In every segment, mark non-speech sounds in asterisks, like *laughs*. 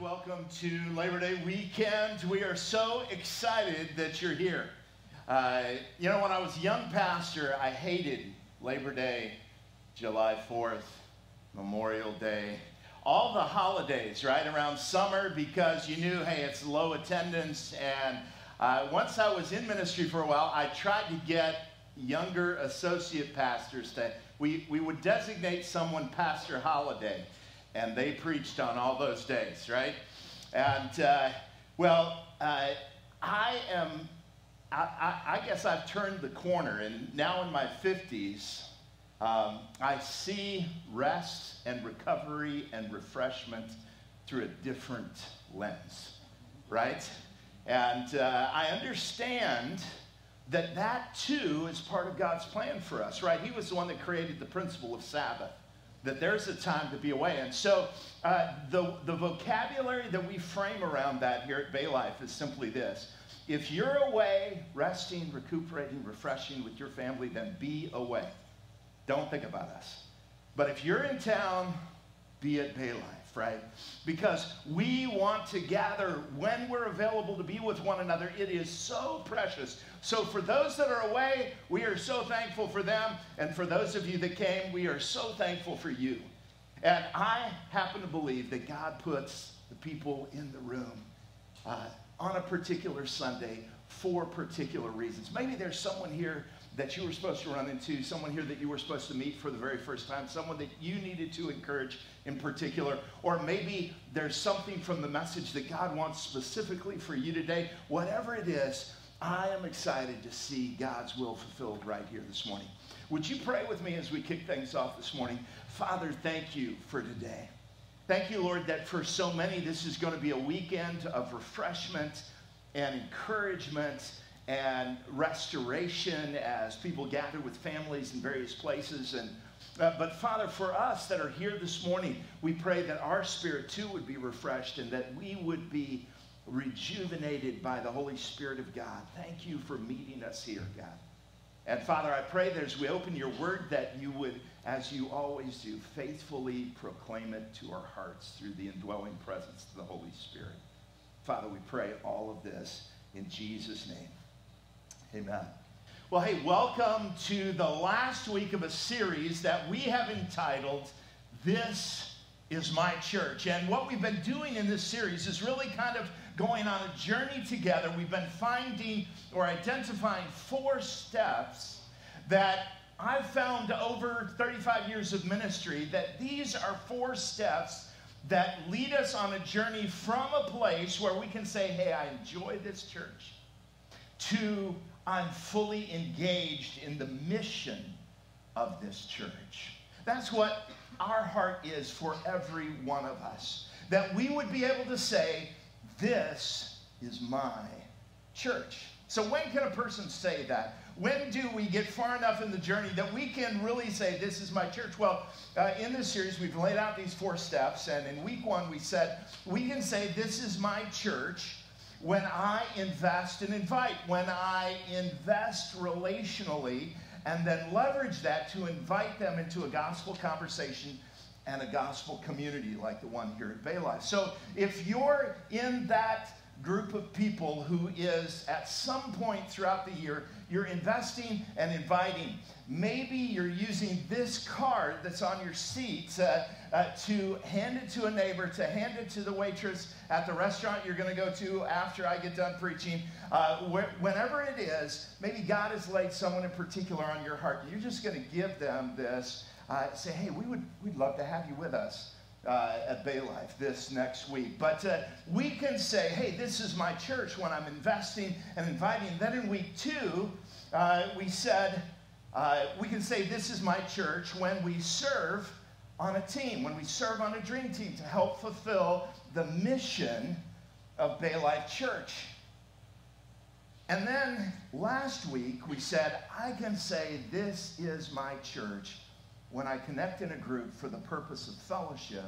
welcome to Labor Day weekend. We are so excited that you're here. Uh, you know, when I was a young pastor, I hated Labor Day, July 4th, Memorial Day, all the holidays right around summer because you knew, hey, it's low attendance. And uh, once I was in ministry for a while, I tried to get younger associate pastors to, we, we would designate someone Pastor Holiday and they preached on all those days, right? And uh, well, uh, I am, I, I, I, guess I've turned the corner, and now in my 50s, um, I see rest and recovery and refreshment through a different lens, right? And uh, I understand that that too is part of God's plan for us, right? He was the one that created the principle of Sabbath that there's a time to be away. And so uh, the, the vocabulary that we frame around that here at Bay Life is simply this. If you're away, resting, recuperating, refreshing with your family, then be away. Don't think about us. But if you're in town, be at Bay Life right? Because we want to gather when we're available to be with one another. It is so precious. So, for those that are away, we are so thankful for them. And for those of you that came, we are so thankful for you. And I happen to believe that God puts the people in the room uh, on a particular Sunday for particular reasons. Maybe there's someone here that you were supposed to run into, someone here that you were supposed to meet for the very first time, someone that you needed to encourage in particular, or maybe there's something from the message that God wants specifically for you today. Whatever it is, I am excited to see God's will fulfilled right here this morning. Would you pray with me as we kick things off this morning? Father, thank you for today. Thank you, Lord, that for so many, this is going to be a weekend of refreshment and encouragement and restoration as people gather with families in various places. And, uh, but Father, for us that are here this morning, we pray that our spirit too would be refreshed and that we would be rejuvenated by the Holy Spirit of God. Thank you for meeting us here, God. And Father, I pray that as we open your word, that you would, as you always do, faithfully proclaim it to our hearts through the indwelling presence of the Holy Spirit. Father, we pray all of this in Jesus' name. Amen. Well, hey, welcome to the last week of a series that we have entitled This is My Church. And what we've been doing in this series is really kind of going on a journey together. We've been finding or identifying four steps that I've found over 35 years of ministry that these are four steps that lead us on a journey from a place where we can say, hey, I enjoy this church, to I'm fully engaged in the mission of this church. That's what our heart is for every one of us. That we would be able to say, This is my church. So, when can a person say that? When do we get far enough in the journey that we can really say, This is my church? Well, uh, in this series, we've laid out these four steps. And in week one, we said, We can say, This is my church when I invest and invite, when I invest relationally and then leverage that to invite them into a gospel conversation and a gospel community like the one here at Bay Life. So if you're in that group of people who is at some point throughout the year, you're investing and inviting. Maybe you're using this card that's on your seat uh, uh, to hand it to a neighbor, to hand it to the waitress at the restaurant you're going to go to after I get done preaching. Uh, wh- whenever it is, maybe God has laid someone in particular on your heart. You're just going to give them this. Uh, say, hey, we would, we'd love to have you with us uh, at Bay Life this next week. But uh, we can say, hey, this is my church when I'm investing and inviting. Then in week two, uh, we said, uh, we can say, this is my church when we serve on a team, when we serve on a dream team to help fulfill the mission of Bay Life Church. And then last week, we said, I can say, this is my church when I connect in a group for the purpose of fellowship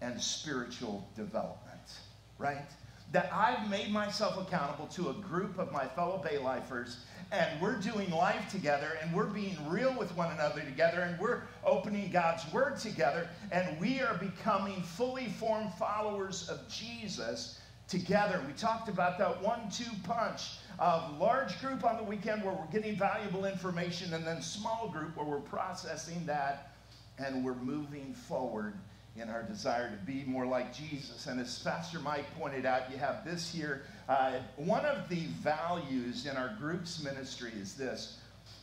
and spiritual development, right? That I've made myself accountable to a group of my fellow Bay Lifers and we're doing life together and we're being real with one another together and we're opening God's Word together and we are becoming fully formed followers of Jesus together. We talked about that one two punch of large group on the weekend where we're getting valuable information and then small group where we're processing that and we're moving forward in our desire to be more like Jesus. And as Pastor Mike pointed out, you have this here. Uh, one of the values in our groups ministry is this.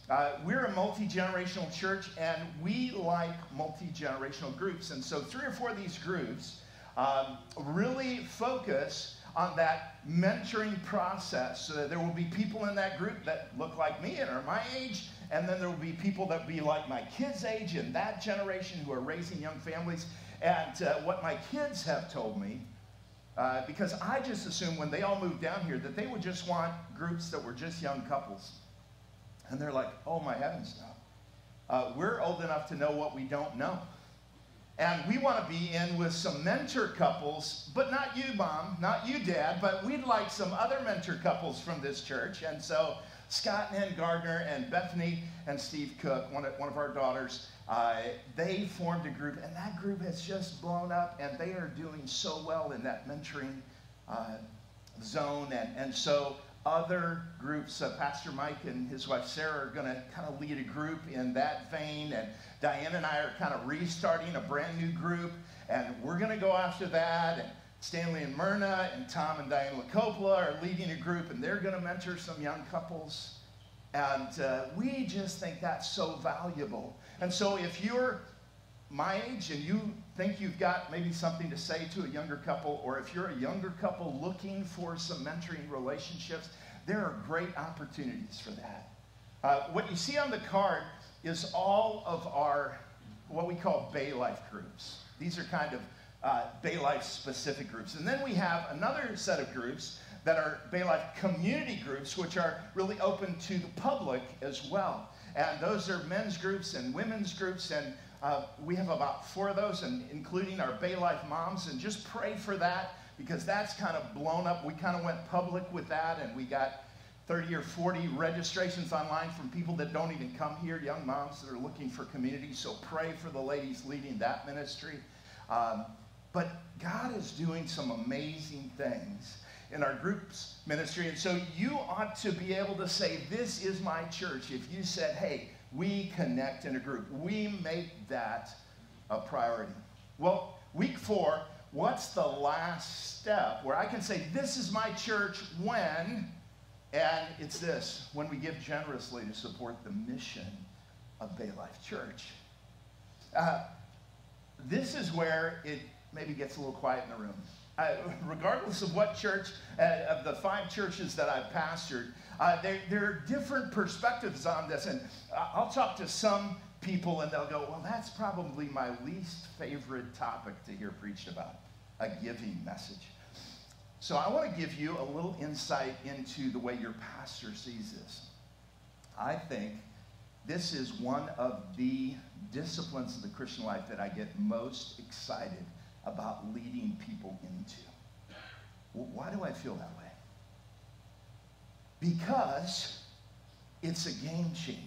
Uh, we're a multi generational church and we like multi generational groups. And so, three or four of these groups um, really focus on that mentoring process. So that there will be people in that group that look like me and are my age, and then there will be people that be like my kids' age and that generation who are raising young families. And uh, what my kids have told me, uh, because I just assumed when they all moved down here that they would just want groups that were just young couples. And they're like, oh my heavens, no. Uh, we're old enough to know what we don't know. And we want to be in with some mentor couples, but not you, mom, not you, dad, but we'd like some other mentor couples from this church. And so Scott and Ann Gardner and Bethany and Steve Cook, one of, one of our daughters, uh, they formed a group, and that group has just blown up, and they are doing so well in that mentoring uh, zone. And, and so other groups, uh, Pastor Mike and his wife Sarah are going to kind of lead a group in that vein. And Diane and I are kind of restarting a brand new group, and we're going to go after that. And Stanley and Myrna and Tom and Diane Lacopola are leading a group, and they're going to mentor some young couples. And uh, we just think that's so valuable. And so if you're my age and you think you've got maybe something to say to a younger couple, or if you're a younger couple looking for some mentoring relationships, there are great opportunities for that. Uh, what you see on the card is all of our, what we call Bay Life groups. These are kind of uh, Bay Life specific groups. And then we have another set of groups that are Bay Life community groups, which are really open to the public as well. And those are men's groups and women's groups. And uh, we have about four of those, and including our Bay Life moms. And just pray for that because that's kind of blown up. We kind of went public with that, and we got 30 or 40 registrations online from people that don't even come here, young moms that are looking for community. So pray for the ladies leading that ministry. Um, but God is doing some amazing things in our groups ministry. And so you ought to be able to say, This is my church. If you said, Hey, we connect in a group, we make that a priority. Well, week four, what's the last step where I can say, This is my church when and it's this when we give generously to support the mission of Bay Life Church. Uh, this is where it maybe gets a little quiet in the room. Uh, regardless of what church, uh, of the five churches that I've pastored, uh, there, there are different perspectives on this. And I'll talk to some people and they'll go, well, that's probably my least favorite topic to hear preached about a giving message. So I want to give you a little insight into the way your pastor sees this. I think this is one of the disciplines of the Christian life that I get most excited about leading people into. Why do I feel that way? Because it's a game changer.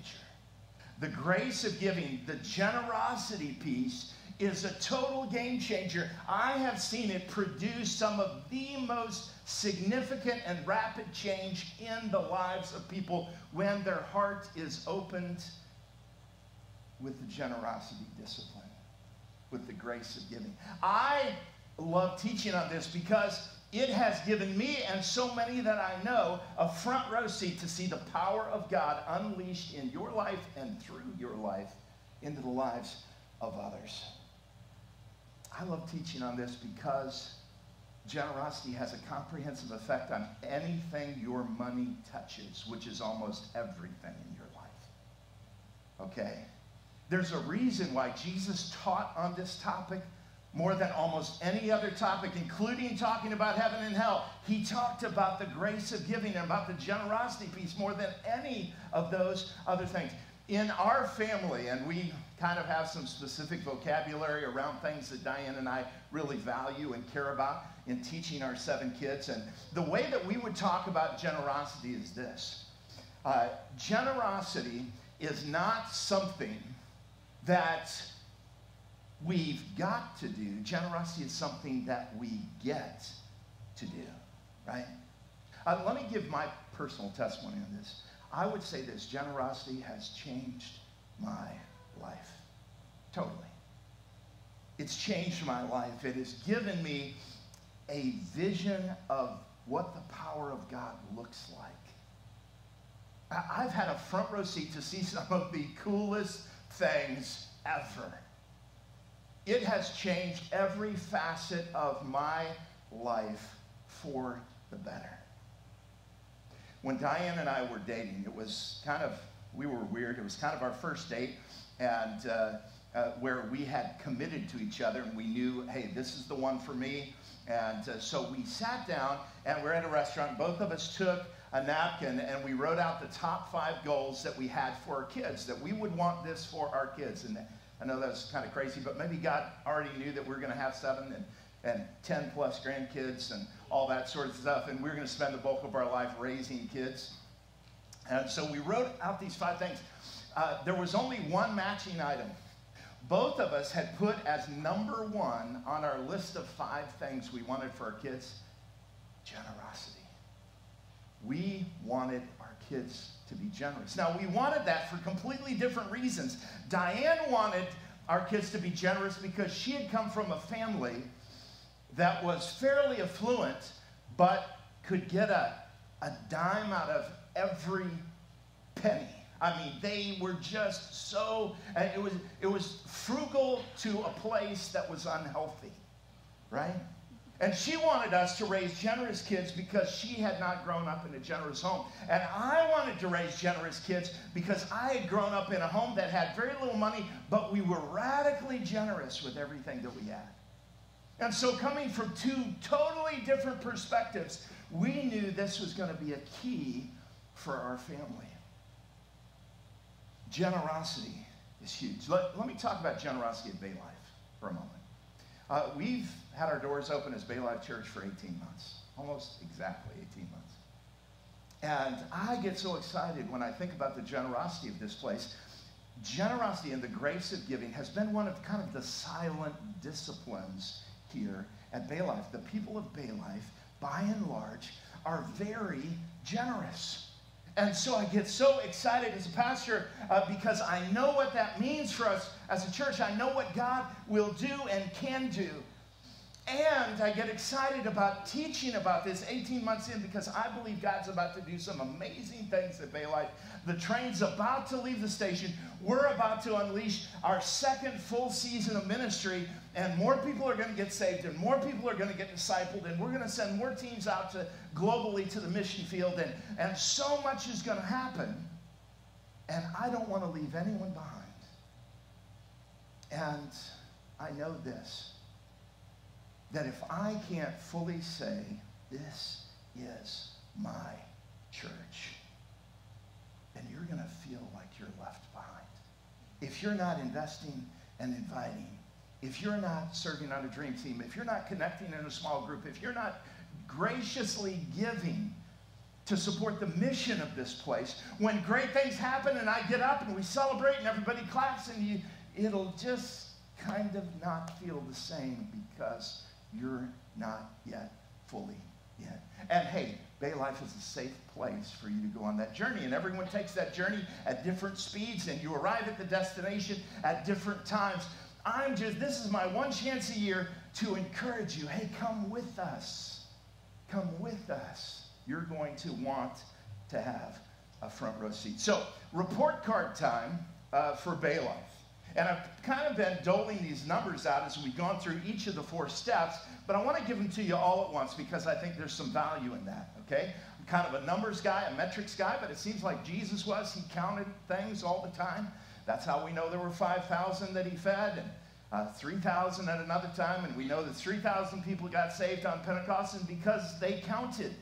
The grace of giving, the generosity piece is a total game changer. I have seen it produce some of the most significant and rapid change in the lives of people when their heart is opened with the generosity discipline, with the grace of giving. I love teaching on this because it has given me and so many that I know a front row seat to see the power of God unleashed in your life and through your life into the lives of others. I love teaching on this because generosity has a comprehensive effect on anything your money touches, which is almost everything in your life. Okay? There's a reason why Jesus taught on this topic more than almost any other topic, including talking about heaven and hell. He talked about the grace of giving and about the generosity piece more than any of those other things. In our family, and we kind of have some specific vocabulary around things that Diane and I really value and care about in teaching our seven kids. And the way that we would talk about generosity is this Uh, generosity is not something that we've got to do. Generosity is something that we get to do, right? Uh, let me give my personal testimony on this. I would say this generosity has changed my life. Totally. It's changed my life. It has given me a vision of what the power of God looks like. I've had a front row seat to see some of the coolest things ever. It has changed every facet of my life for the better. When Diane and I were dating, it was kind of, we were weird. It was kind of our first date, and uh, uh, where we had committed to each other and we knew, hey, this is the one for me. And uh, so we sat down and we're at a restaurant. Both of us took a napkin and we wrote out the top five goals that we had for our kids, that we would want this for our kids. And I know that's kind of crazy, but maybe God already knew that we are going to have seven and, and 10 plus grandkids and all that sort of stuff. And we we're going to spend the bulk of our life raising kids. And so we wrote out these five things. Uh, there was only one matching item. Both of us had put as number one on our list of five things we wanted for our kids generosity. We wanted our kids to be generous. Now, we wanted that for completely different reasons. Diane wanted our kids to be generous because she had come from a family that was fairly affluent, but could get a, a dime out of every penny. I mean, they were just so, it was, it was frugal to a place that was unhealthy, right? And she wanted us to raise generous kids because she had not grown up in a generous home. And I wanted to raise generous kids because I had grown up in a home that had very little money, but we were radically generous with everything that we had. And so, coming from two totally different perspectives, we knew this was going to be a key for our family. Generosity is huge. Let, let me talk about generosity at Bay Life for a moment. Uh, we've had our doors open as Bay Life Church for 18 months, almost exactly 18 months. And I get so excited when I think about the generosity of this place. Generosity and the grace of giving has been one of kind of the silent disciplines here at Bay Life. The people of Bay Life, by and large, are very generous. And so I get so excited as a pastor uh, because I know what that means for us as a church. I know what God will do and can do. And I get excited about teaching about this 18 months in because I believe God's about to do some amazing things at Bay Life. The train's about to leave the station. We're about to unleash our second full season of ministry, and more people are going to get saved, and more people are going to get discipled, and we're going to send more teams out to globally to the mission field, and, and so much is going to happen. And I don't want to leave anyone behind. And I know this that if I can't fully say, this is my church, then you're going to feel like you're left behind. If you're not investing and inviting, if you're not serving on a dream team, if you're not connecting in a small group, if you're not graciously giving to support the mission of this place, when great things happen and I get up and we celebrate and everybody claps and you, it'll just kind of not feel the same because you're not yet fully in. And hey, Bay Life is a safe place for you to go on that journey. And everyone takes that journey at different speeds, and you arrive at the destination at different times. I'm just, this is my one chance a year to encourage you hey, come with us. Come with us. You're going to want to have a front row seat. So, report card time uh, for Bay Life. And I've kind of been doling these numbers out as we've gone through each of the four steps, but I want to give them to you all at once because I think there's some value in that, okay? I'm kind of a numbers guy, a metrics guy, but it seems like Jesus was. He counted things all the time. That's how we know there were 5,000 that he fed and uh, 3,000 at another time, and we know that 3,000 people got saved on Pentecost and because they counted,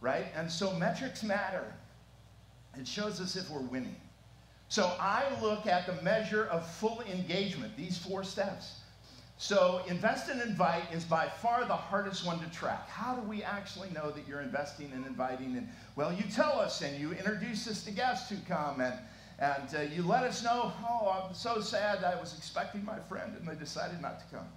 right? And so metrics matter. It shows us if we're winning. So I look at the measure of full engagement, these four steps. So, invest and invite is by far the hardest one to track. How do we actually know that you're investing and inviting? And well, you tell us and you introduce us to guests who come and and uh, you let us know, oh, I'm so sad. I was expecting my friend and they decided not to come.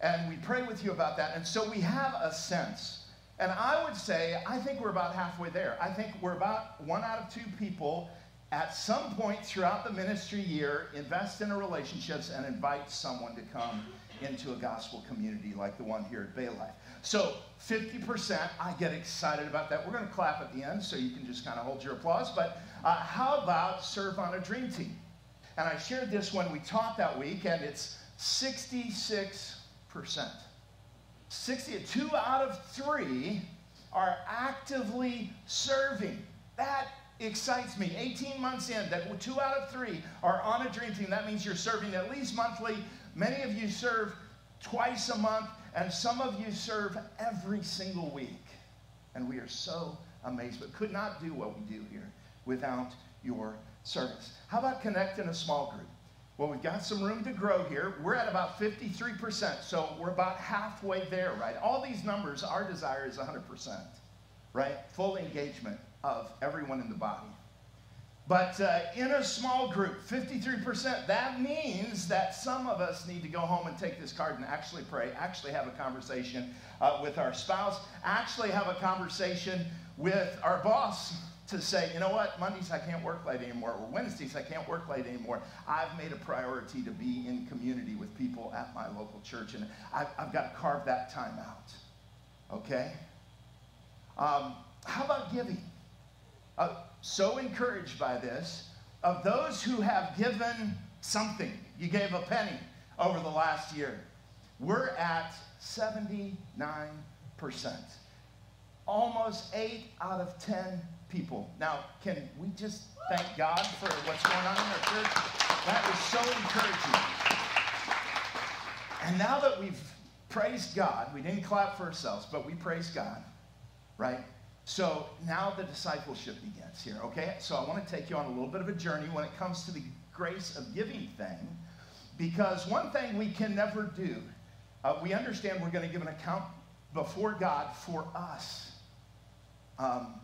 And we pray with you about that. And so we have a sense. And I would say, I think we're about halfway there. I think we're about one out of two people at some point throughout the ministry year invest in a relationships and invite someone to come into a gospel community like the one here at Bay Life. So 50%, I get excited about that. We're going to clap at the end, so you can just kind of hold your applause. But uh, how about serve on a dream team? And I shared this when we taught that week, and it's 66%. 60, two out of three are actively serving. That excites me. 18 months in, that two out of three are on a dream team. That means you're serving at least monthly. Many of you serve twice a month, and some of you serve every single week. And we are so amazed, but could not do what we do here without your service. How about connect in a small group? Well, we've got some room to grow here. We're at about 53%, so we're about halfway there, right? All these numbers, our desire is 100%, right? Full engagement of everyone in the body. But uh, in a small group, 53%, that means that some of us need to go home and take this card and actually pray, actually have a conversation uh, with our spouse, actually have a conversation with our boss to say, you know what, Mondays I can't work late anymore, or Wednesdays I can't work late anymore. I've made a priority to be in community with people at my local church, and I've, I've got to carve that time out. Okay? Um, how about giving? Uh, so encouraged by this. Of those who have given something, you gave a penny over the last year, we're at 79%. Almost 8 out of 10 people. Now, can we just thank God for what's going on in our church? That is so encouraging. And now that we've praised God, we didn't clap for ourselves, but we praised God, right? So now the discipleship begins here, okay? So I want to take you on a little bit of a journey when it comes to the grace of giving thing, because one thing we can never do, uh, we understand we're going to give an account before God for us. Um,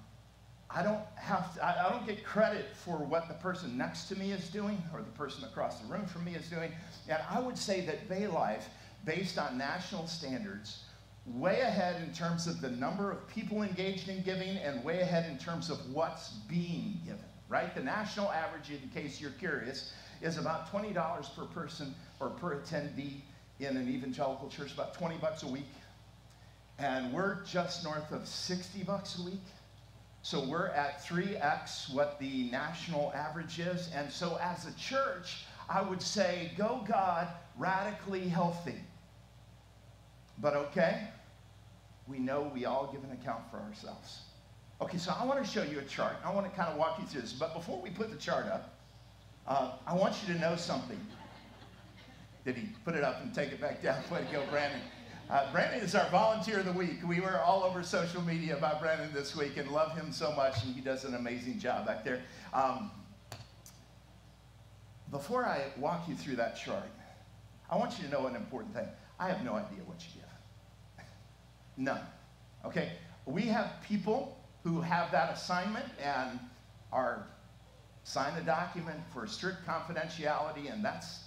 I don't have to, I, I don't get credit for what the person next to me is doing or the person across the room from me is doing. And I would say that Bay Life, based on national standards, way ahead in terms of the number of people engaged in giving and way ahead in terms of what's being given, right? The national average, in case you're curious, is about $20 per person or per attendee in an evangelical church, about 20 bucks a week. And we're just north of 60 bucks a week. So we're at 3x what the national average is. And so as a church, I would say, go God, radically healthy. But okay, we know we all give an account for ourselves. Okay, so I want to show you a chart. I want to kind of walk you through this. But before we put the chart up, uh, I want you to know something. Did he put it up and take it back down? *laughs* Way to go, Brandon. Uh, Brandon is our volunteer of the week. We were all over social media about Brandon this week and love him so much, and he does an amazing job back there. Um, before I walk you through that chart, I want you to know an important thing. I have no idea what you. None. Okay? We have people who have that assignment and are sign a document for strict confidentiality, and that's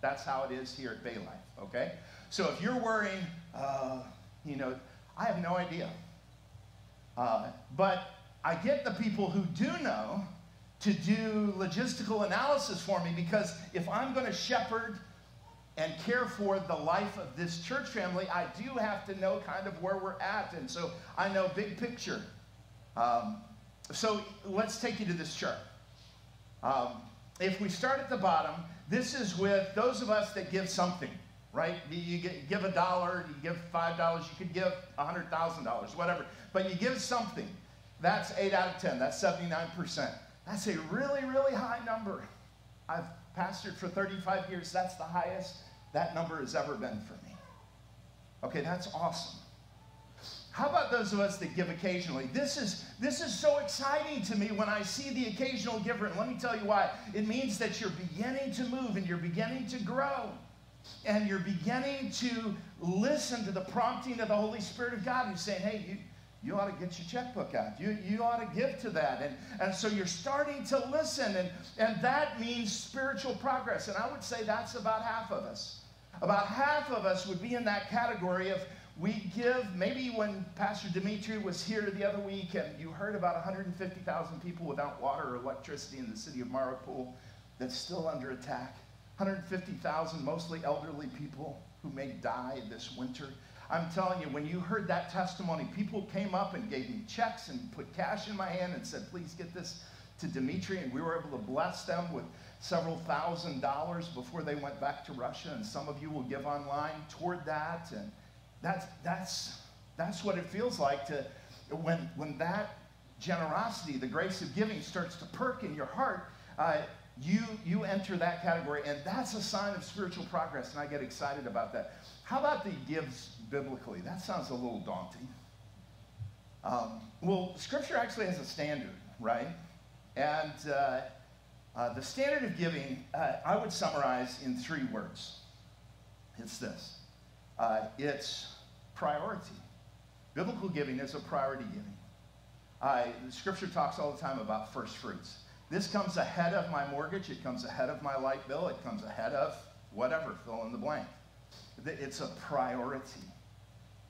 that's how it is here at Bay Life. Okay? So if you're worrying, uh, you know, I have no idea. Uh, but I get the people who do know to do logistical analysis for me because if I'm going to shepherd and care for the life of this church family, I do have to know kind of where we're at. And so I know big picture. Um, so let's take you to this chart. Um, if we start at the bottom, this is with those of us that give something right? You give a dollar, you give five dollars, you could give a hundred thousand dollars, whatever. But you give something. That's eight out of ten. That's seventy-nine percent. That's a really, really high number. I've pastored for 35 years. That's the highest that number has ever been for me. Okay, that's awesome. How about those of us that give occasionally? This is, this is so exciting to me when I see the occasional giver. And let me tell you why. It means that you're beginning to move and you're beginning to grow. and you're beginning to listen to the prompting of the Holy Spirit of God, who's saying, hey, you, you ought to get your checkbook out. You, you ought to give to that. And, and so you're starting to listen, and, and that means spiritual progress. And I would say that's about half of us. About half of us would be in that category of we give, maybe when Pastor Dimitri was here the other week and you heard about 150,000 people without water or electricity in the city of Mariupol that's still under attack. 150,000 mostly elderly people who may die this winter. I'm telling you, when you heard that testimony, people came up and gave me checks and put cash in my hand and said, please get this to Dimitri. And we were able to bless them with several thousand dollars before they went back to Russia. And some of you will give online toward that. And that's, that's, that's what it feels like to, when, when that generosity, the grace of giving starts to perk in your heart. Uh, you, you enter that category, and that's a sign of spiritual progress, and I get excited about that. How about the gives biblically? That sounds a little daunting. Um, well, Scripture actually has a standard, right? And uh, uh, the standard of giving, uh, I would summarize in three words. It's this uh, it's priority. Biblical giving is a priority giving. Scripture talks all the time about first fruits. This comes ahead of my mortgage, it comes ahead of my light bill, it comes ahead of whatever, fill in the blank. It's a priority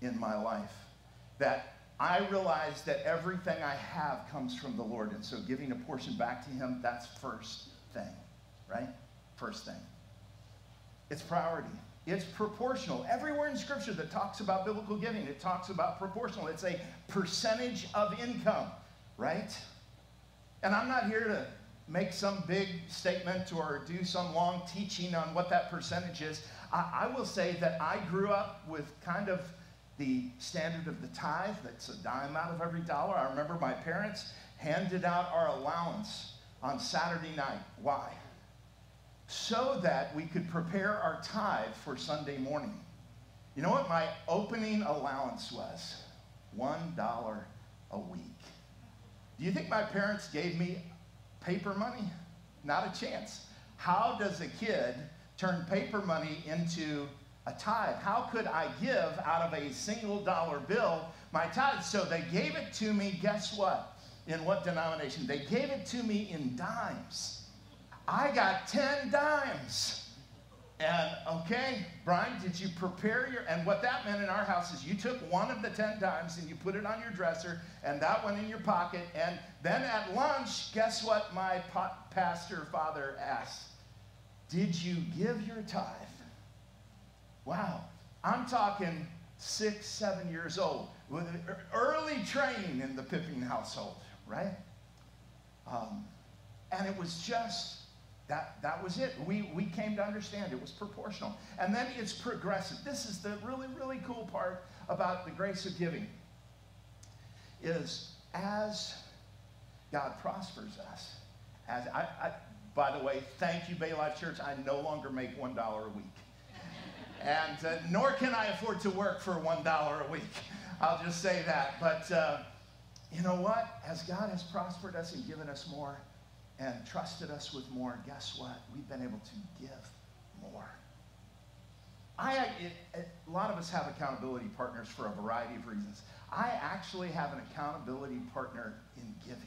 in my life that I realize that everything I have comes from the Lord. And so giving a portion back to Him, that's first thing, right? First thing. It's priority. It's proportional. Everywhere in Scripture that talks about biblical giving, it talks about proportional. It's a percentage of income, right? And I'm not here to make some big statement or do some long teaching on what that percentage is. I, I will say that I grew up with kind of the standard of the tithe, that's a dime out of every dollar. I remember my parents handed out our allowance on Saturday night. Why? So that we could prepare our tithe for Sunday morning. You know what my opening allowance was? $1 a week. Do you think my parents gave me paper money? Not a chance. How does a kid turn paper money into a tithe? How could I give out of a single dollar bill my tithe? So they gave it to me, guess what? In what denomination? They gave it to me in dimes. I got 10 dimes. And okay, Brian, did you prepare your. And what that meant in our house is you took one of the 10 dimes and you put it on your dresser, and that went in your pocket. And then at lunch, guess what my pastor father asked? Did you give your tithe? Wow. I'm talking six, seven years old with early training in the Pipping household, right? Um, and it was just that, that was it. We, we came to understand it was proportional. And then it's progressive. This is the really, really cool part about the grace of giving is as God prospers us, as I, I by the way, thank you, Bay Life Church. I no longer make $1 a week. And uh, nor can I afford to work for $1 a week. *laughs* I'll just say that. But uh, you know what? As God has prospered us and given us more, and trusted us with more, guess what? We've been able to give more. I, it, it, a lot of us have accountability partners for a variety of reasons. I actually have an accountability partner in giving.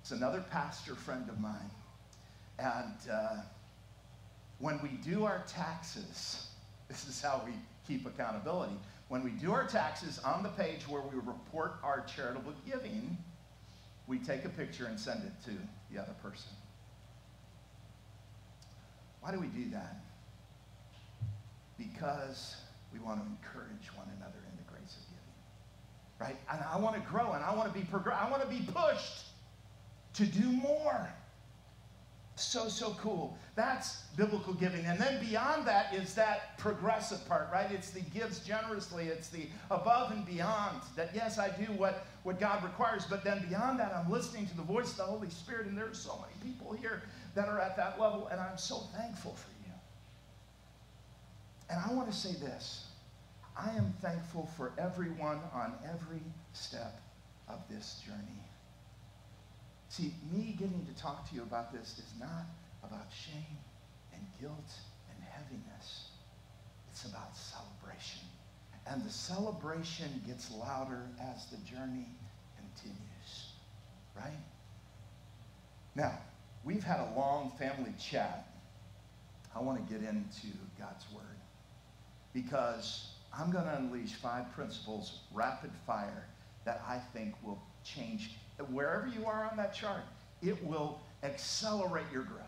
It's another pastor friend of mine. And uh, when we do our taxes, this is how we keep accountability. When we do our taxes on the page where we report our charitable giving, we take a picture and send it to the other person. Why do we do that? Because we want to encourage one another in the grace of giving. Right? And I want to grow and I want to be progress. I want to be pushed to do more. So, so cool. That's biblical giving. And then beyond that is that progressive part, right? It's the gives generously. It's the above and beyond. That, yes, I do what, what God requires, but then beyond that, I'm listening to the voice of the Holy Spirit. And there's so many people here that are at that level, and I'm so thankful for you. And I want to say this I am thankful for everyone on every step of this journey. See, me getting to talk to you about this is not about shame and guilt and heaviness. it's about celebration. And the celebration gets louder as the journey continues, right? Now, we've had a long family chat. I want to get into God's Word because I'm going to unleash five principles, rapid fire, that I think will change wherever you are on that chart. It will accelerate your growth.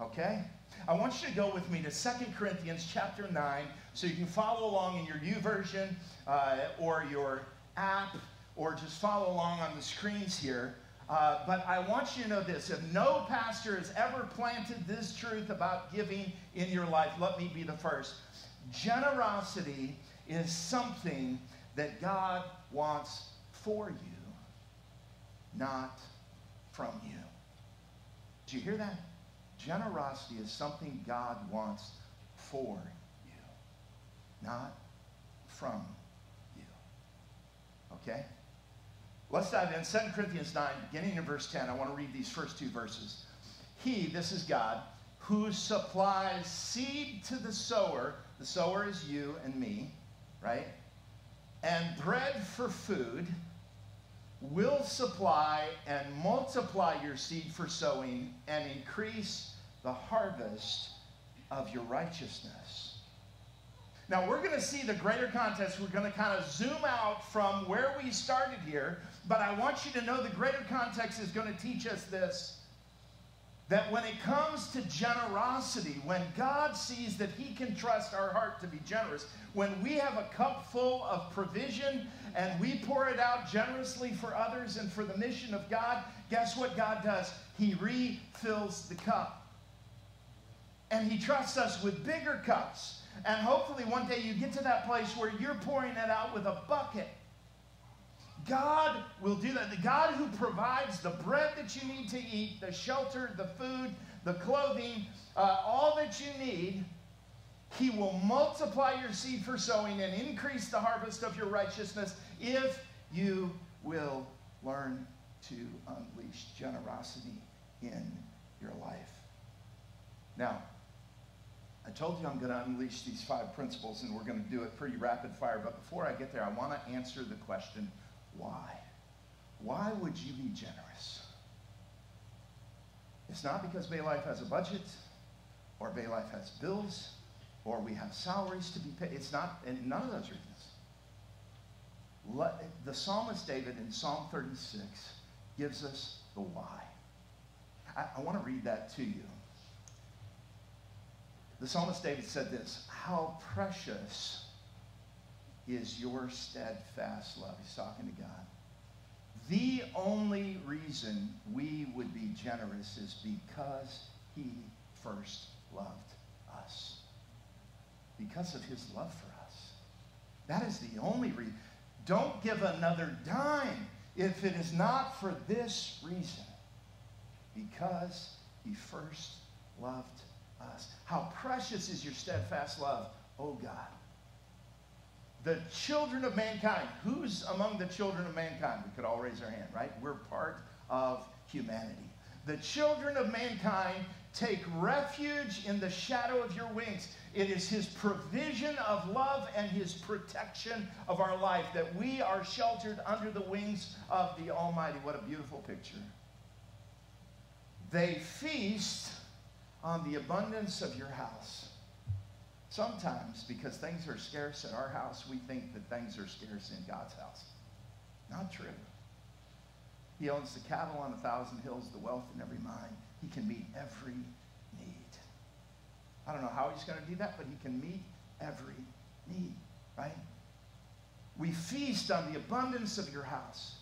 Okay? I want you to go with me to 2 Corinthians chapter 9 so you can follow along in your YouVersion uh, or your app or just follow along on the screens here. Uh, but I want you to know this if no pastor has ever planted this truth about giving in your life, let me be the first. Generosity is something that God wants for you, not from you. Do you hear that? Generosity is something God wants for you, not from you. Okay? Let's dive in. 2 Corinthians 9, beginning in verse 10. I want to read these first two verses. He, this is God, who supplies seed to the sower. The sower is you and me, right? And bread for food will supply and multiply your seed for sowing and increase the harvest of your righteousness. Now, we're going to see the greater context. We're going to kind of zoom out from where we started here, but I want you to know the greater context is going to teach us this that when it comes to generosity, when God sees that He can trust our heart to be generous, when we have a cup full of provision and we pour it out generously for others and for the mission of God, guess what God does? He refills the cup. And He trusts us with bigger cups. And hopefully one day you get to that place where you're pouring it out with a bucket God will do that. The God who provides the bread that you need to eat, the shelter, the food, the clothing, uh, all that you need, He will multiply your seed for sowing and increase the harvest of your righteousness if you will learn to unleash generosity in your life. Now, I told you I'm going to unleash these five principles and we're going to do it pretty rapid fire. But before I get there, I want to answer the question why? Why would you be generous? It's not because Bay Life has a budget, or Bay Life has bills, or we have salaries to be paid. It's not, and none of those reasons. Let, the psalmist David in Psalm 36 gives us the why. I, I want to read that to you. The psalmist David said this How precious is your steadfast love. He's talking to God. The only reason we would be generous is because he first loved us. Because of his love for us. That is the only reason. Don't give another dime if it is not for this reason. Because he first loved us. How precious is your steadfast love, oh God the children of mankind. Who's among the children of mankind? We could all raise our hand, right? We're part of humanity. The children of mankind take refuge in the shadow of your wings. It is his provision of love and his protection of our life that we are sheltered under the wings of the Almighty. What a beautiful picture. They feast on the abundance of your house. Sometimes, because things are scarce at our house, we think that things are scarce in God's house. Not true. He owns the cattle on a thousand hills, the wealth in every mine. He can meet every need. I don't know how he's going to do that, but he can meet every need, right? We feast on the abundance of your house,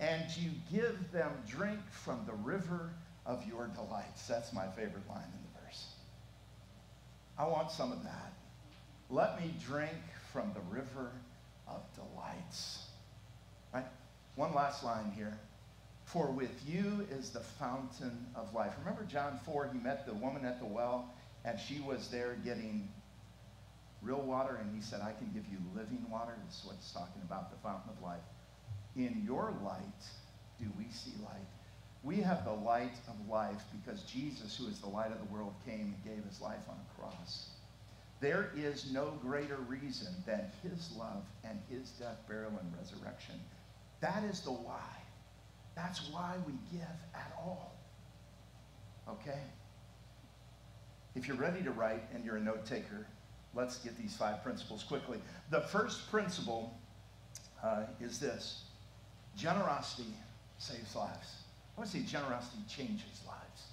and you give them drink from the river of your delights. That's my favorite line in I want some of that. Let me drink from the river of delights. Right? One last line here. For with you is the fountain of life. Remember John 4, he met the woman at the well, and she was there getting real water, and he said, I can give you living water. This is what he's talking about, the fountain of life. In your light do we see light. We have the light of life because Jesus, who is the light of the world, came and gave his life on a cross. there is no greater reason than his love and his death, burial, and resurrection. That is the why. That's why we give at all. Okay? If you're ready to write and you're a note taker, let's get these five principles quickly. The first principle uh, is this generosity saves lives. I want to say generosity changes lives,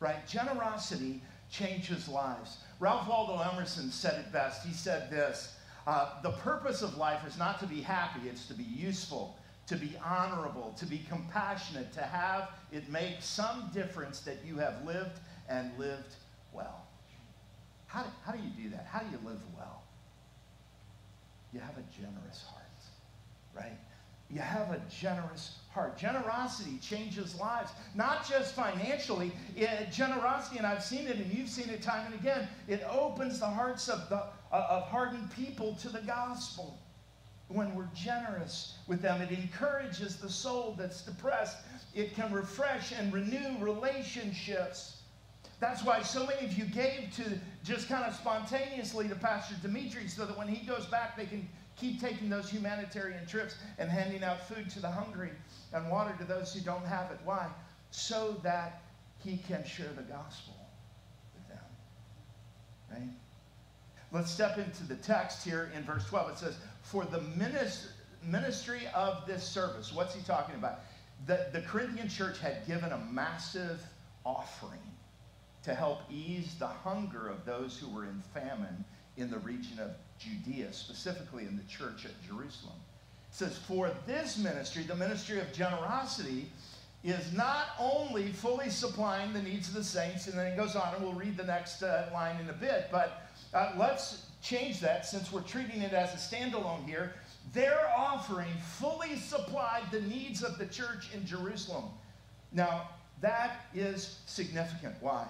right? Generosity changes lives. Ralph Waldo Emerson said it best. He said this uh, The purpose of life is not to be happy, it's to be useful, to be honorable, to be compassionate, to have it make some difference that you have lived and lived well. How do, how do you do that? How do you live well? You have a generous heart, right? You have a generous heart. Generosity changes lives, not just financially. It, generosity, and I've seen it, and you've seen it time and again. It opens the hearts of the uh, of hardened people to the gospel. When we're generous with them, it encourages the soul that's depressed. It can refresh and renew relationships. That's why so many of you gave to just kind of spontaneously to Pastor Dimitri so that when he goes back, they can keep taking those humanitarian trips and handing out food to the hungry and water to those who don't have it. Why? So that he can share the gospel with them. Right? Let's step into the text here in verse 12. It says, For the ministry of this service, what's he talking about? The, the Corinthian church had given a massive offering to help ease the hunger of those who were in famine in the region of Judea, specifically in the church at Jerusalem. Says, For this ministry, the ministry of generosity, is not only fully supplying the needs of the saints, and then it goes on, and we'll read the next uh, line in a bit, but uh, let's change that since we're treating it as a standalone here. Their offering fully supplied the needs of the church in Jerusalem. Now, that is significant. Why?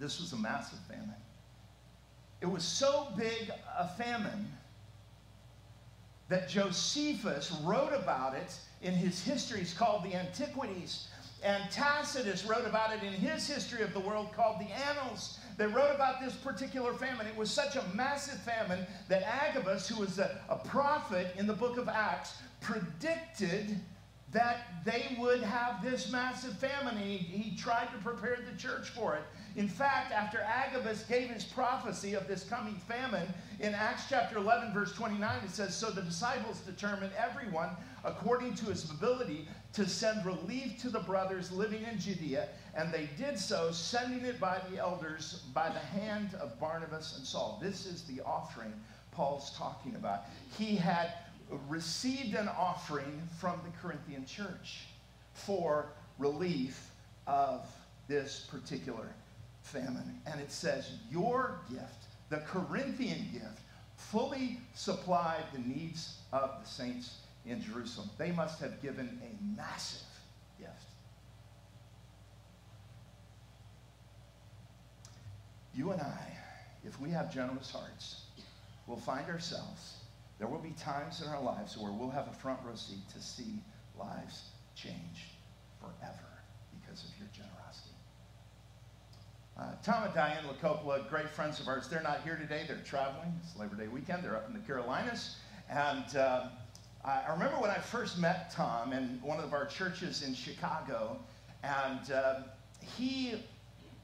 This was a massive famine. It was so big a famine that Josephus wrote about it in his histories called the Antiquities. And Tacitus wrote about it in his history of the world called the Annals. They wrote about this particular famine. It was such a massive famine that Agabus, who was a, a prophet in the book of Acts, predicted that they would have this massive famine. He, he tried to prepare the church for it. In fact, after Agabus gave his prophecy of this coming famine, in Acts chapter 11, verse 29, it says, So the disciples determined everyone according to his ability to send relief to the brothers living in Judea, and they did so, sending it by the elders by the hand of Barnabas and Saul. This is the offering Paul's talking about. He had received an offering from the Corinthian church for relief of this particular famine. And it says, Your gift, the Corinthian gift, fully supplied the needs of the saints in Jerusalem. They must have given a massive gift. You and I, if we have generous hearts, will find ourselves, there will be times in our lives where we'll have a front row seat to see lives change forever because of your generosity. Uh, Tom and Diane LaCoppola, great friends of ours, they're not here today. They're traveling. It's Labor Day weekend. They're up in the Carolinas. And uh, I remember when I first met Tom in one of our churches in Chicago, and uh, he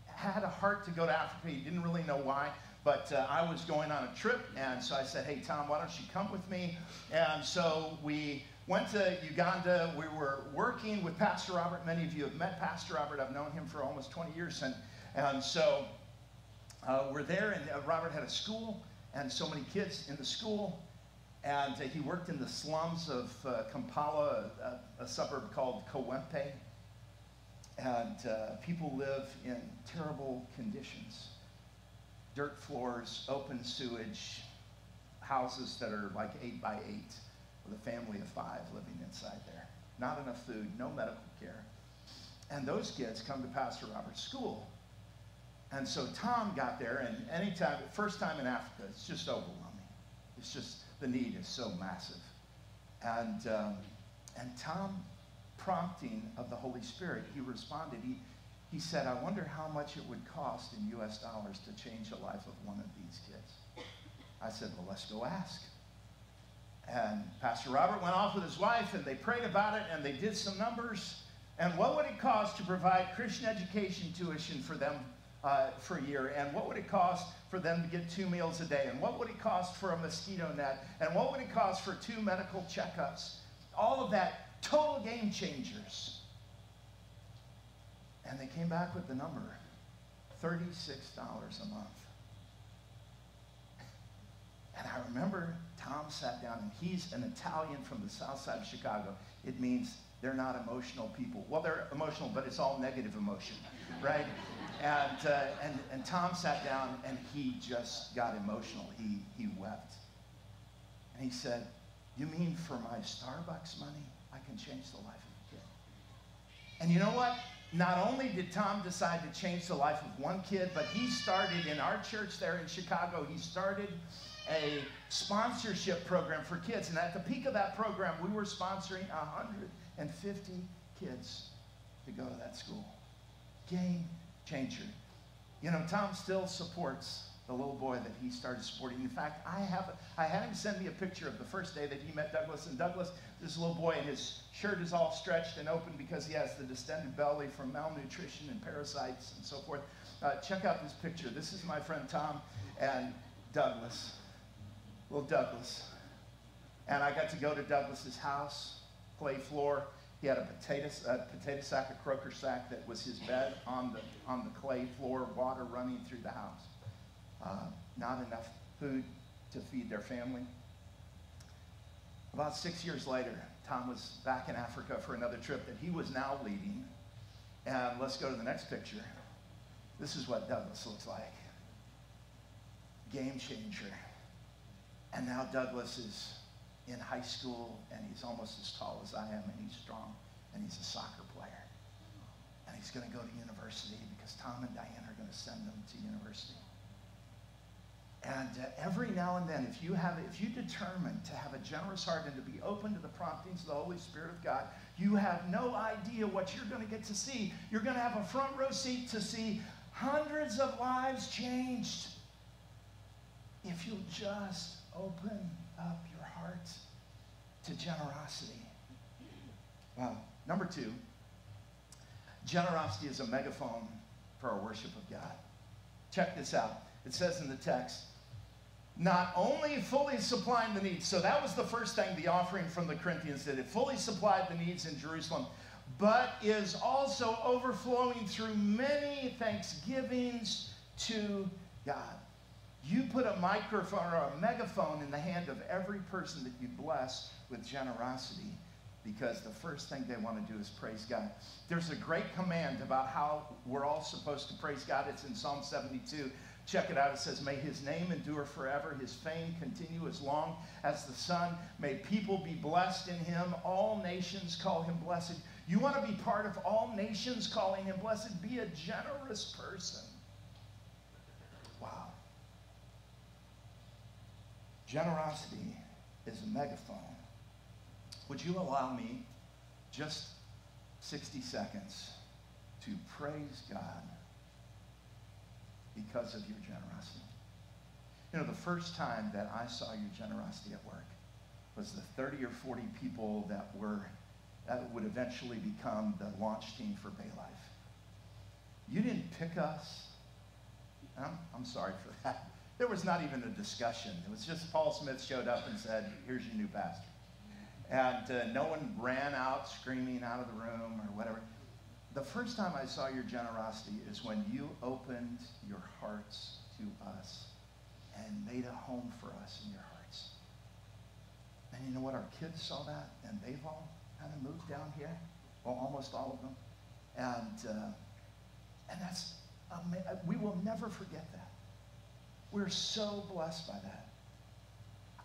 had a heart to go to Africa. He didn't really know why, but uh, I was going on a trip, and so I said, Hey, Tom, why don't you come with me? And so we went to Uganda. We were working with Pastor Robert. Many of you have met Pastor Robert. I've known him for almost 20 years. And and so uh, we're there, and uh, Robert had a school, and so many kids in the school. And uh, he worked in the slums of uh, Kampala, a, a, suburb called Kawempe. And uh, people live in terrible conditions dirt floors, open sewage, houses that are like eight by eight, with a family of five living inside there. Not enough food, no medical care. And those kids come to Pastor Robert's school. And so Tom got there, and anytime, first time in Africa, it's just overwhelming. It's just, the need is so massive. And, um, and Tom, prompting of the Holy Spirit, he responded. He, he said, I wonder how much it would cost in US dollars to change the life of one of these kids. I said, Well, let's go ask. And Pastor Robert went off with his wife and they prayed about it and they did some numbers. And what would it cost to provide Christian education tuition for them uh, for a year? And what would it cost for them to get two meals a day? And what would it cost for a mosquito net? And what would it cost for two medical checkups? All of that, total game changers. And they came back with the number $36 a month. And I remember Tom sat down, and he's an Italian from the south side of Chicago. It means they're not emotional people. Well, they're emotional, but it's all negative emotion, right? And, uh, and, and Tom sat down, and he just got emotional. He, he wept. And he said, You mean for my Starbucks money, I can change the life of a kid? And you know what? Not only did Tom decide to change the life of one kid, but he started in our church there in Chicago, he started a sponsorship program for kids. And at the peak of that program, we were sponsoring 150 kids to go to that school. Game changer. You know, Tom still supports the little boy that he started supporting. In fact, I have I had him send me a picture of the first day that he met Douglas. And Douglas, this little boy, and his shirt is all stretched and open because he has the distended belly from malnutrition and parasites and so forth. Uh, check out this picture. This is my friend Tom and Douglas little Douglas. And I got to go to Douglas's house, play floor. He had a potato, a potato sack, a croaker sack that was his bed on the, on the clay floor, water running through the house. Uh, not enough food to feed their family. About six years later, Tom was back in Africa for another trip that he was now leading. And let's go to the next picture. This is what Douglas looks like. Game changer. And now Douglas is in high school and he's almost as tall as I am and he's strong and he's a soccer player. And he's going to go to university because Tom and Diane are going to send him to university. And uh, every now and then, if you have, if you determine to have a generous heart and to be open to the promptings of the Holy Spirit of God, you have no idea what you're going to get to see. You're going to have a front row seat to see hundreds of lives changed if you'll just open up your heart to generosity. Wow. Number two, generosity is a megaphone for our worship of God. Check this out. It says in the text, not only fully supplying the needs, so that was the first thing the offering from the Corinthians did. It fully supplied the needs in Jerusalem, but is also overflowing through many thanksgivings to God. You put a microphone or a megaphone in the hand of every person that you bless with generosity because the first thing they want to do is praise God. There's a great command about how we're all supposed to praise God. It's in Psalm 72. Check it out. It says, May his name endure forever, his fame continue as long as the sun. May people be blessed in him. All nations call him blessed. You want to be part of all nations calling him blessed? Be a generous person. Generosity is a megaphone. Would you allow me just 60 seconds to praise God because of your generosity? You know, the first time that I saw your generosity at work was the 30 or 40 people that were that would eventually become the launch team for Bay Life. You didn't pick us. I'm, I'm sorry for that. There was not even a discussion. It was just Paul Smith showed up and said, Here's your new pastor. And uh, no one ran out screaming out of the room or whatever. The first time I saw your generosity is when you opened your hearts to us and made a home for us in your hearts. And you know what? Our kids saw that, and they've all kind of moved down here. Well, almost all of them. And, uh, and that's, we will never forget that. We're so blessed by that.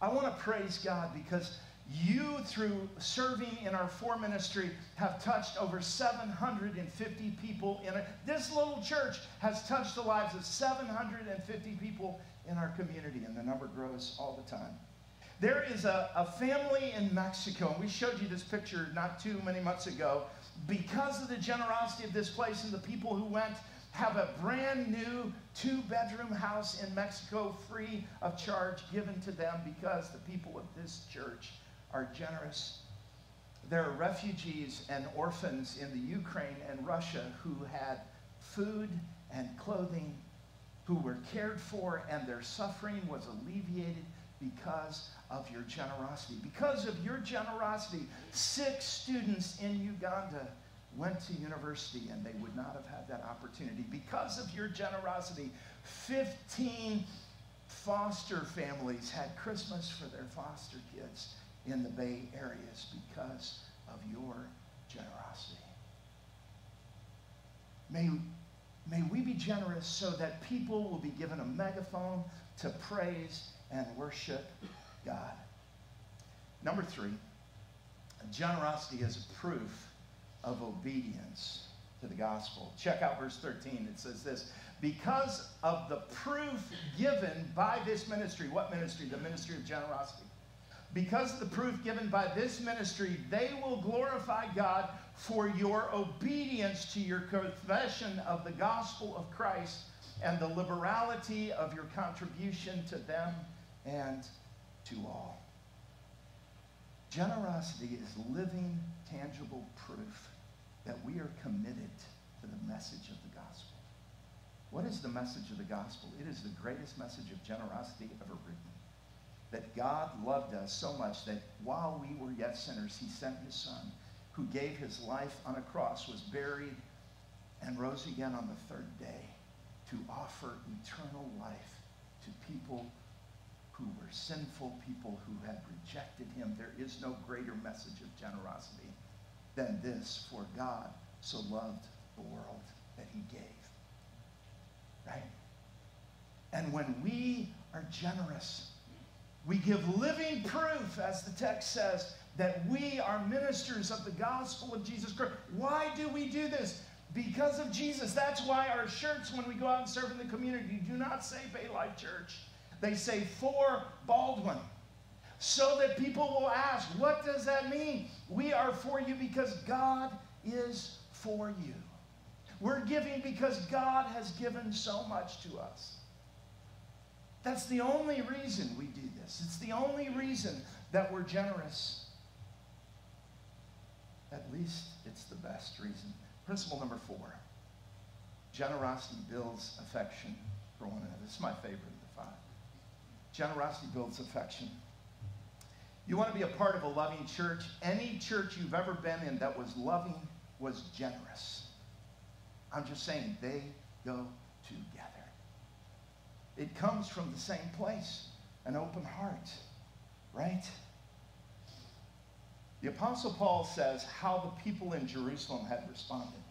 I want to praise God because you, through serving in our four ministry, have touched over 750 people in. This little church has touched the lives of 750 people in our community, and the number grows all the time. There is a, a family in Mexico, and we showed you this picture not too many months ago, because of the generosity of this place and the people who went, have a brand new two bedroom house in Mexico free of charge given to them because the people of this church are generous. There are refugees and orphans in the Ukraine and Russia who had food and clothing, who were cared for, and their suffering was alleviated because of your generosity. Because of your generosity, six students in Uganda went to university and they would not have had that opportunity. Because of your generosity, 15 foster families had Christmas for their foster kids in the Bay areas because of your generosity. May, may we be generous so that people will be given a megaphone to praise and worship God. Number three, generosity is a proof of obedience to the gospel. Check out verse 13. It says this Because of the proof given by this ministry, what ministry? The ministry of generosity. Because of the proof given by this ministry, they will glorify God for your obedience to your confession of the gospel of Christ and the liberality of your contribution to them and to all. Generosity is living, tangible proof that we are committed to the message of the gospel. What is the message of the gospel? It is the greatest message of generosity ever written. That God loved us so much that while we were yet sinners, he sent his son, who gave his life on a cross, was buried, and rose again on the third day to offer eternal life to people who were sinful, people who had rejected him. There is no greater message of generosity than this for God so loved the world that he gave. Right? And when we are generous, we give living proof, as the text says, that we are ministers of the gospel of Jesus Christ. Why do we do this? Because of Jesus. That's why our shirts, when we go out and serve in the community, do not say Bay Life Church. They say for Baldwin so that people will ask, what does that mean? We are for you because God is for you. We're giving because God has given so much to us. That's the only reason we do this. It's the only reason that we're generous. At least it's the best reason. Principle number four generosity builds affection for one another. This is my favorite of the five. Generosity builds affection. You want to be a part of a loving church? Any church you've ever been in that was loving was generous. I'm just saying, they go together. It comes from the same place an open heart, right? The Apostle Paul says how the people in Jerusalem had responded.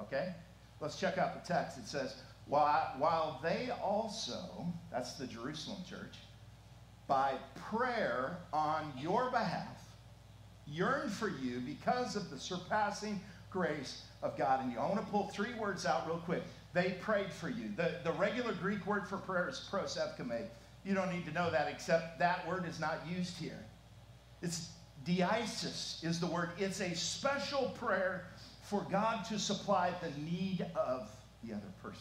Okay? Let's check out the text. It says, while, while they also, that's the Jerusalem church, by prayer on your behalf, yearn for you because of the surpassing grace of God in you. I want to pull three words out real quick. They prayed for you. The, the regular Greek word for prayer is proseuchomai. You don't need to know that, except that word is not used here. It's deesis is the word. It's a special prayer for God to supply the need of the other person.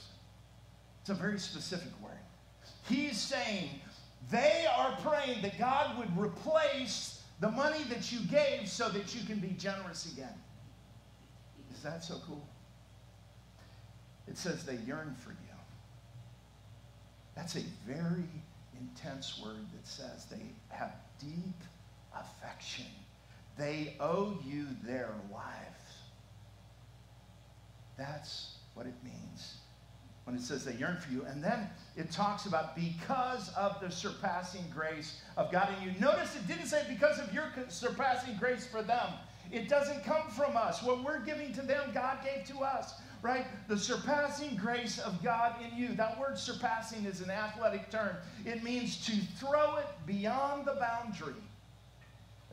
It's a very specific word. He's saying, they are praying that God would replace the money that you gave so that you can be generous again. Is that so cool? It says they yearn for you. That's a very intense word that says they have deep affection. They owe you their lives. That's what it means when it says they yearn for you. And then it talks about because of the surpassing grace of God in you. Notice it didn't say because of your surpassing grace for them. It doesn't come from us. What we're giving to them, God gave to us, right? The surpassing grace of God in you. That word surpassing is an athletic term. It means to throw it beyond the boundary.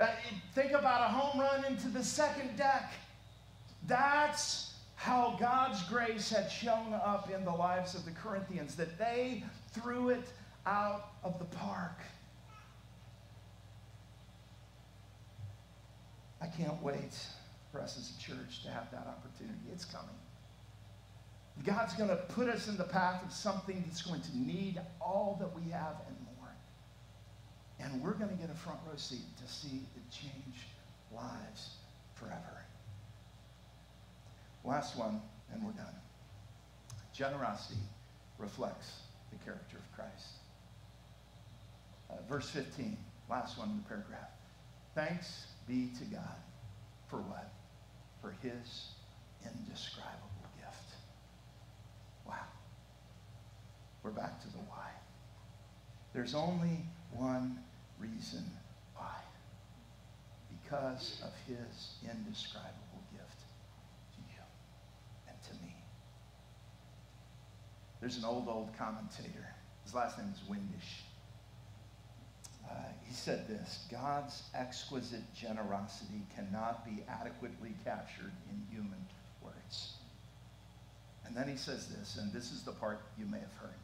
Uh, think about a home run into the second deck. That's how God's grace had shown up in the lives of the Corinthians, that they threw it out of the park. I can't wait for us as a church to have that opportunity. It's coming. God's going to put us in the path of something that's going to need all that we have and more. And we're going to get a front row seat to see it change lives forever. Last one, and we're done. Generosity reflects the character of Christ. Uh, verse 15, last one in the paragraph. Thanks be to God for what? For his indescribable gift. Wow. We're back to the why. There's only one reason why. Because of his indescribable gift to you and to me. There's an old, old commentator. His last name is Windisch. Uh, he said this God's exquisite generosity cannot be adequately captured in human words. And then he says this, and this is the part you may have heard.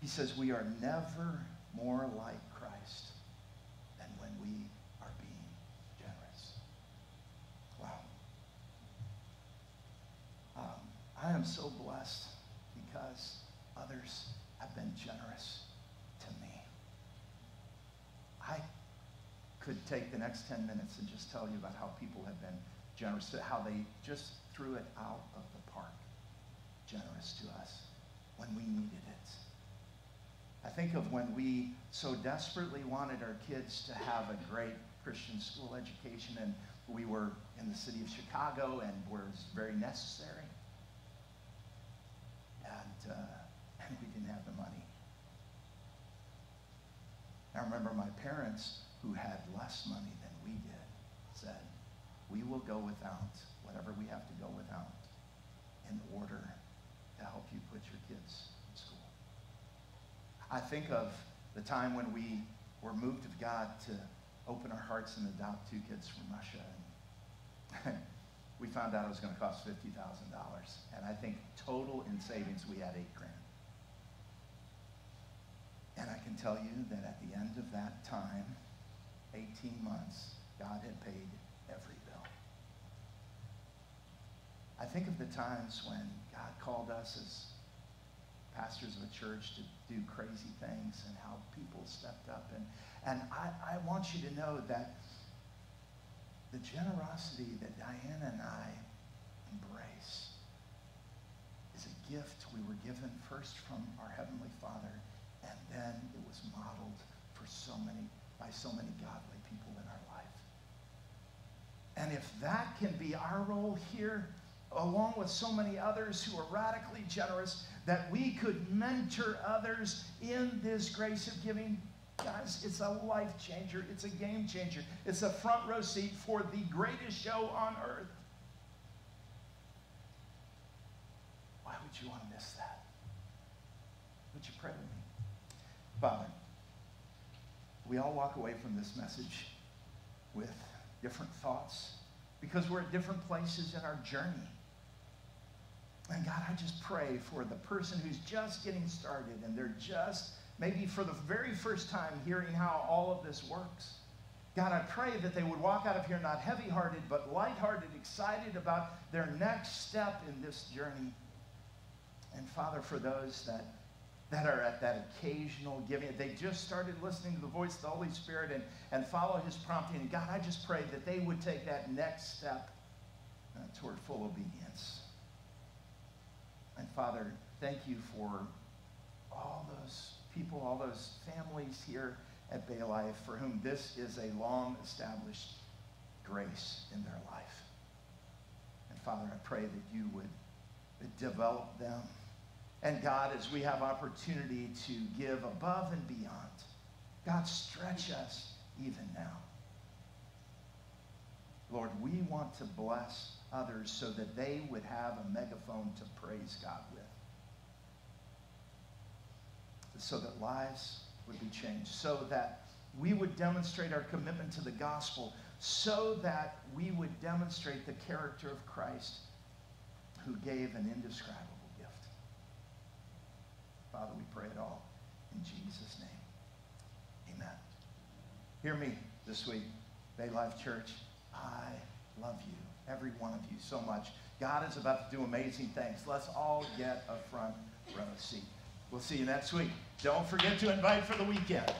He says, We are never more like Christ than when we are being generous. Wow. Um, I am so blessed others have been generous to me. I could take the next 10 minutes and just tell you about how people have been generous, how they just threw it out of the park, generous to us when we needed it. I think of when we so desperately wanted our kids to have a great Christian school education, and we were in the city of Chicago and was very necessary. And, uh, didn't have the money. I remember my parents, who had less money than we did, said, We will go without whatever we have to go without in order to help you put your kids in school. I think of the time when we were moved of God to open our hearts and adopt two kids from Russia. And *laughs* we found out it was going to cost $50,000. And I think total in savings, we had eight grand. And I can tell you that at the end of that time, 18 months, God had paid every bill. I think of the times when God called us as pastors of a church to do crazy things and how people stepped up. And, and I, I want you to know that the generosity that Diana and I embrace is a gift we were given first from our Heavenly Father then it was modeled for so many, by so many godly people in our life. And if that can be our role here, along with so many others who are radically generous, that we could mentor others in this grace of giving, guys, it's a life changer. It's a game changer. It's a front row seat for the greatest show on earth. Why would you want to miss that? Would you pray we all walk away from this message with different thoughts because we're at different places in our journey. And God, I just pray for the person who's just getting started and they're just maybe for the very first time hearing how all of this works. God, I pray that they would walk out of here not heavy hearted, but light hearted, excited about their next step in this journey. And Father, for those that that are at that occasional giving. They just started listening to the voice of the Holy Spirit and, and follow his prompting. And God, I just pray that they would take that next step uh, toward full obedience. And Father, thank you for all those people, all those families here at Bay Life for whom this is a long established grace in their life. And Father, I pray that you would develop them and God, as we have opportunity to give above and beyond, God, stretch us even now. Lord, we want to bless others so that they would have a megaphone to praise God with. So that lives would be changed, so that we would demonstrate our commitment to the gospel, so that we would demonstrate the character of Christ who gave an indescribable Father, we pray it all in Jesus' name. Amen. Hear me this week, Bay Life Church. I love you, every one of you, so much. God is about to do amazing things. Let's all get a front row seat. We'll see you next week. Don't forget to invite for the weekend.